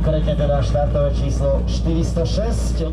konkrétne teda štartové číslo 406.